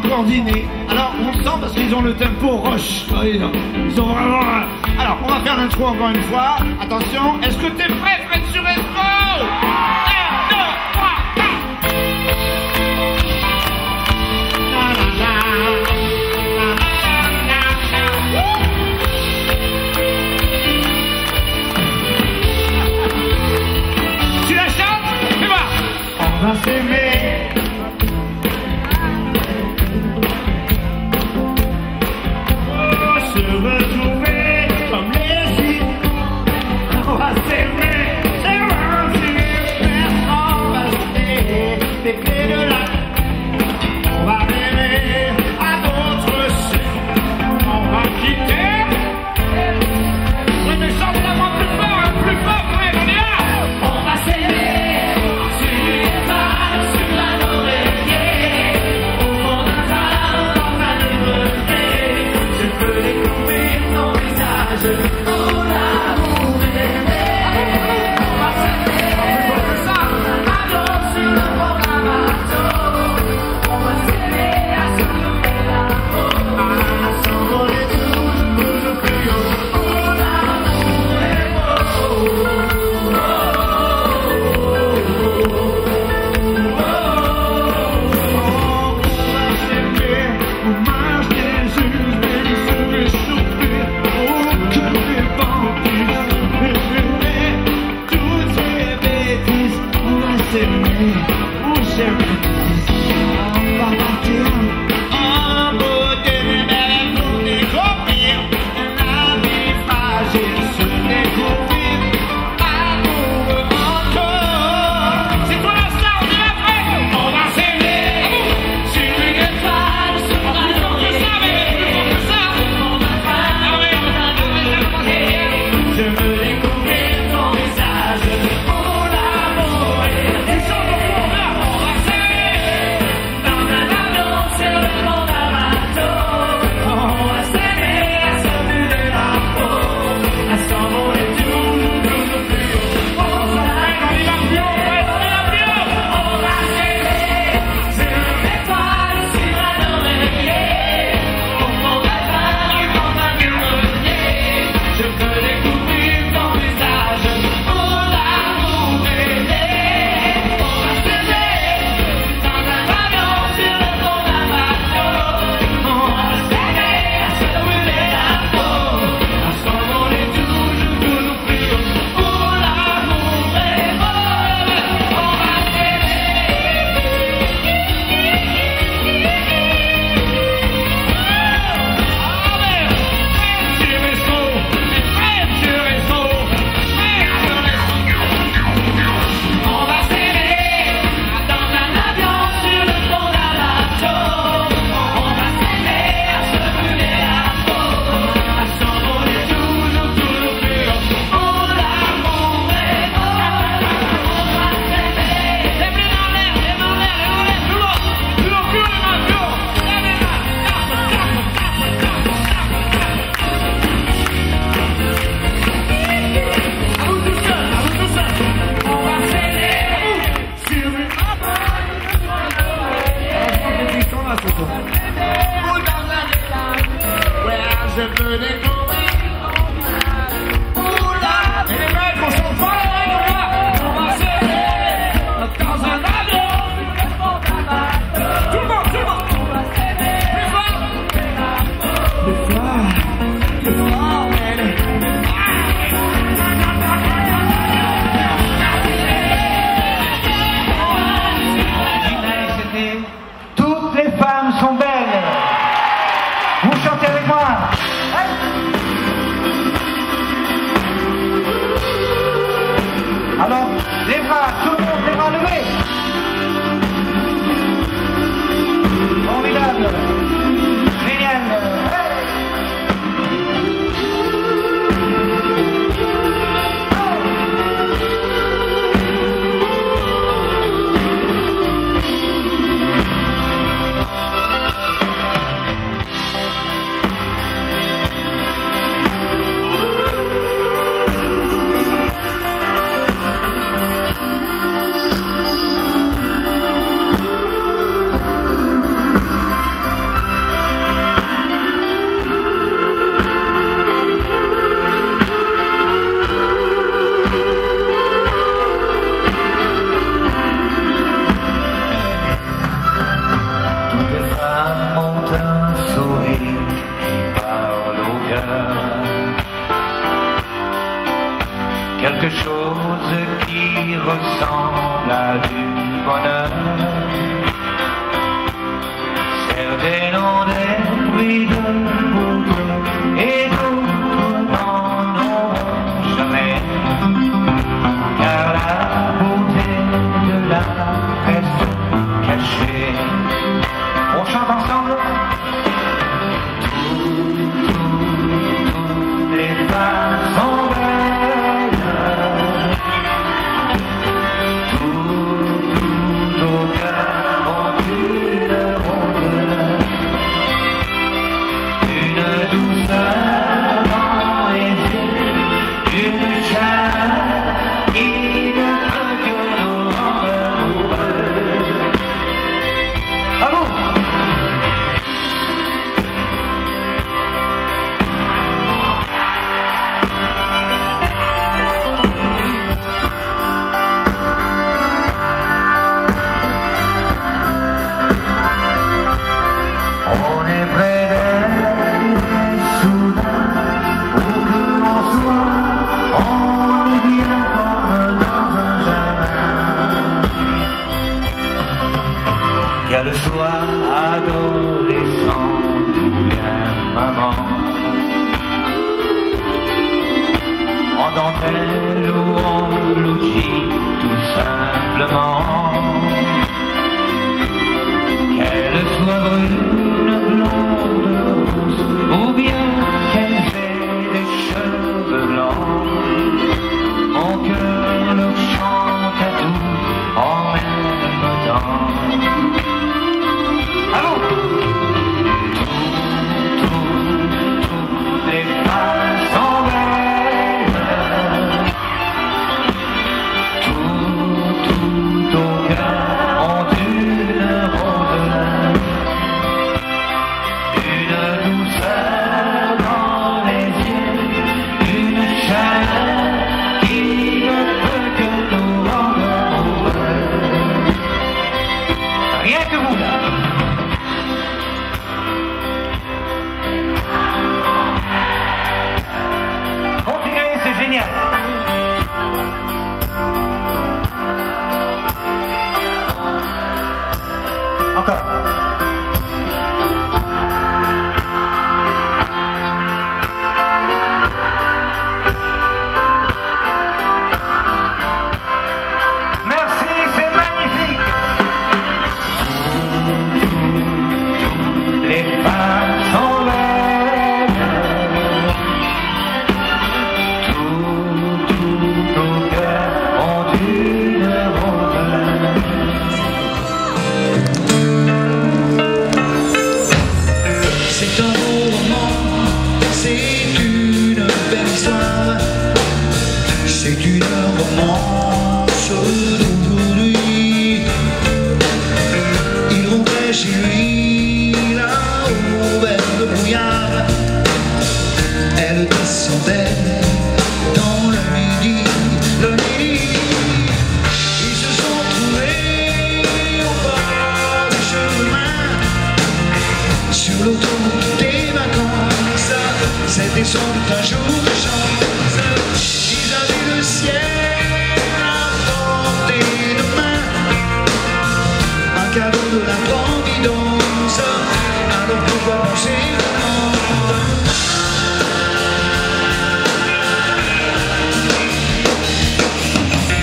encore. Alors, on sent parce qu'ils ont le tempo rush. Ils ont. Alors, on va faire l'intro encore une fois. Attention, est-ce que t'es prêt, Fred Suresco Vas-y, dentelle ou engloutie. Ils sont un jour chance. Vis-à-vis le ciel à de main un cadeau de la bandidance alors pourquoi penser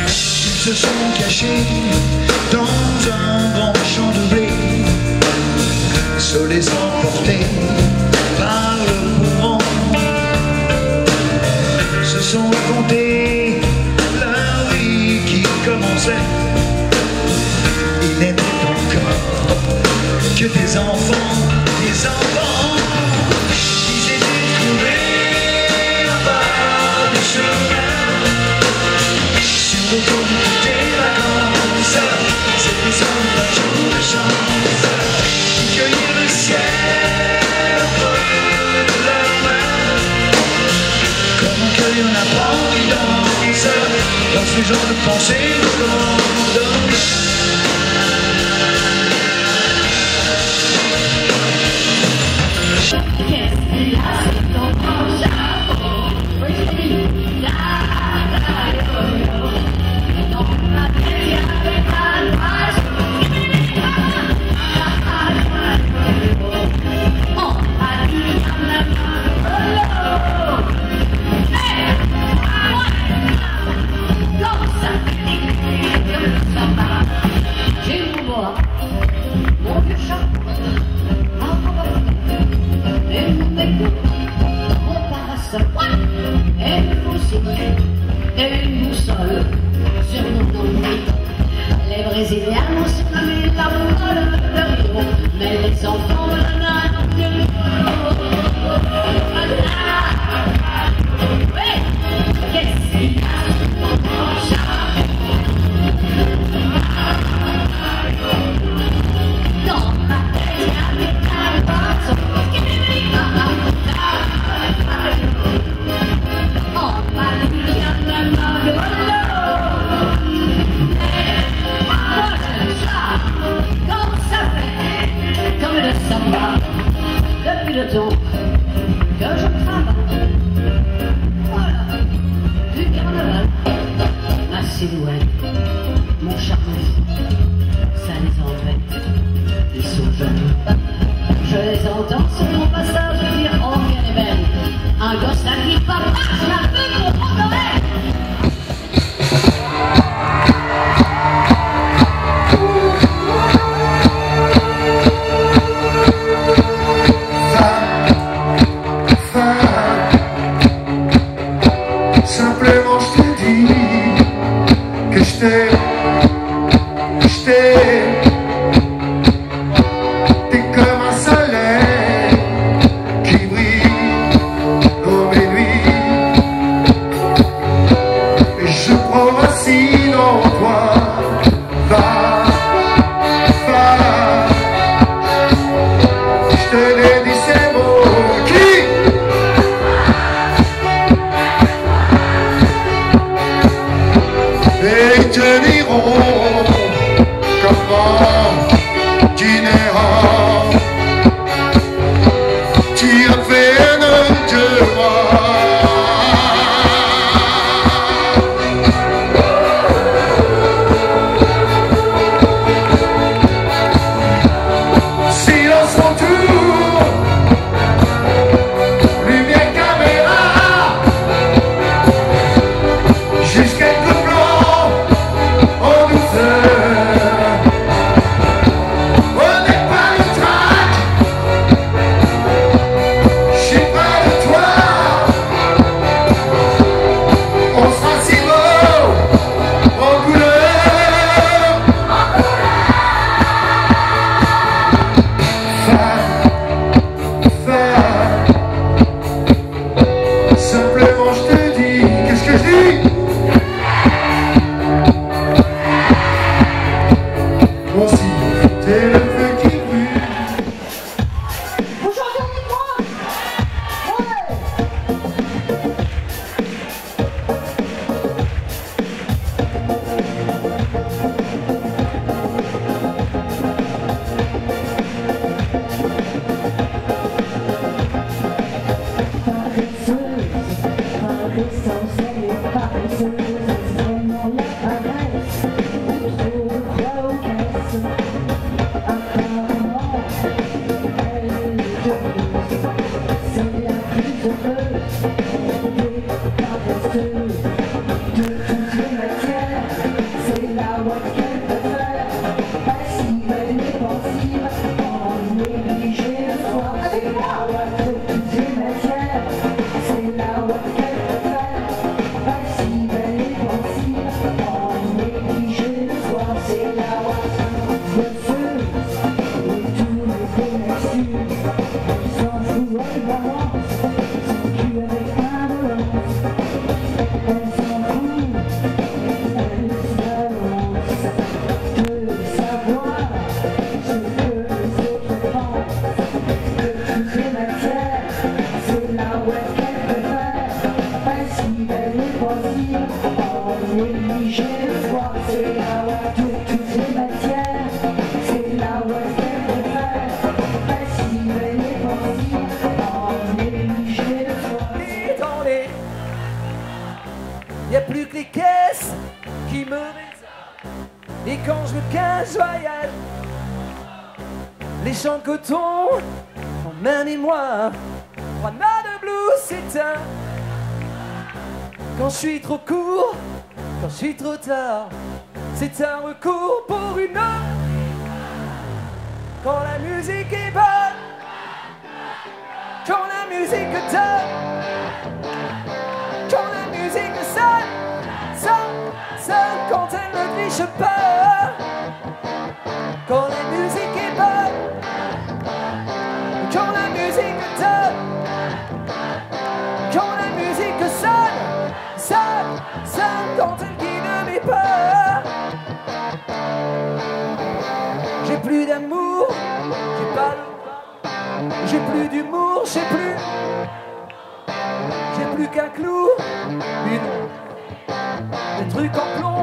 Ils se sont cachés dans un grand champ de blé, se laissant porter laissons raconter la vie qui commençait. Ils n'étaient encore que des enfants. les gens de penser le commandant. Yes, we have no power. We're I'll go stand here, Shri Y a plus que les caisses qui me réservent. Et quand je me cache, voyage. Les champs de coton en ma mémoire. Promenade de blues s'éteint. Quand je suis trop court, quand je suis trop tard, c'est un recours pour une autre. Quand la musique est bonne, quand la musique donne, triche pas, quand la musique est bonne, quand la musique donne, quand la musique sonne, sonne, sonne, quand elle guide mes pas. J'ai plus d'amour, j'ai pas J'ai plus d'humour, j'ai plus. J'ai plus qu'un clou, une. Des trucs en plomb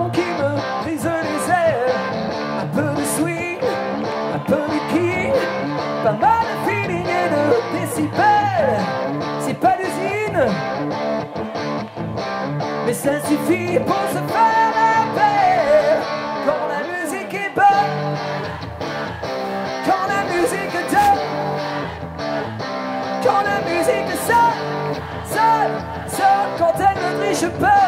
Pas mal de feeling et de décibels. C'est pas d'usine, mais ça suffit pour se faire la paix. Quand la musique est bonne. Quand la musique donne, quand la musique sonne, sonne, sonne, quand elle ne triche pas,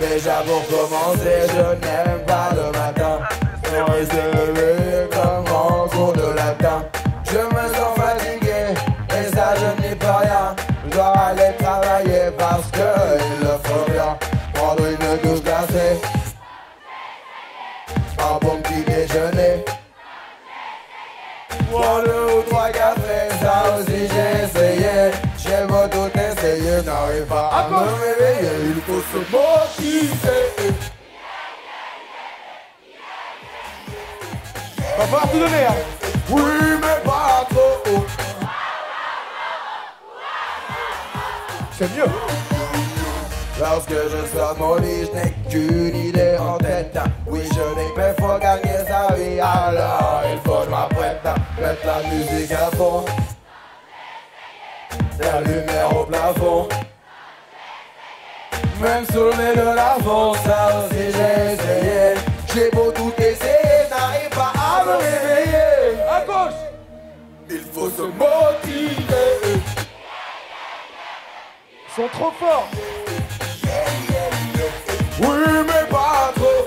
Déjà pour commencer, je n'aime pas le matin. Réveillé comme en cours de latin. Je me sens fatigué, et ça je n'y peux rien. Je dois aller travailler parce que il le faut bien. Prendre une douche glacée. Un bon petit déjeuner. Il faut se motiver. Va falloir tout donner, hein. Oui, mais pas trop. C'est mieux. Lorsque je sors mon lit, je n'ai qu'une idée en tête. Oui, je n'ai pas faut gagner sa vie, alors il faut que je m'apprête mettre la musique à fond. La lumière au plafond. Même nez de la fonte, ça aussi j'ai essayé. J'ai beau tout essayer, n'arrive pas à me réveiller. À gauche. Il faut se motiver. Ils sont trop forts. Oui, mais pas trop.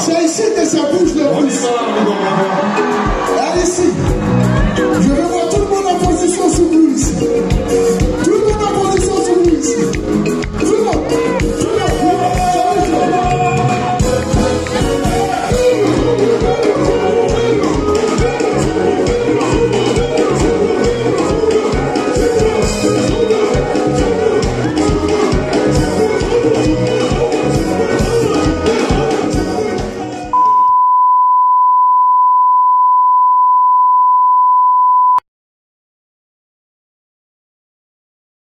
C'est ici que ça bouge le plus. Ici.